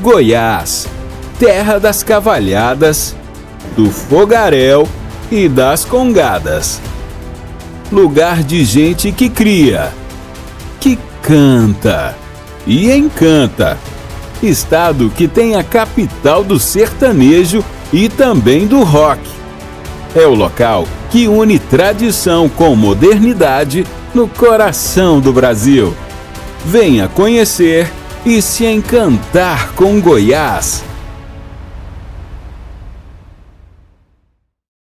Goiás, terra das cavalhadas, do fogaréu e das congadas. Lugar de gente que cria, que canta e encanta. Estado que tem a capital do sertanejo e também do rock. É o local que une tradição com modernidade no coração do Brasil. Venha conhecer e se encantar com Goiás.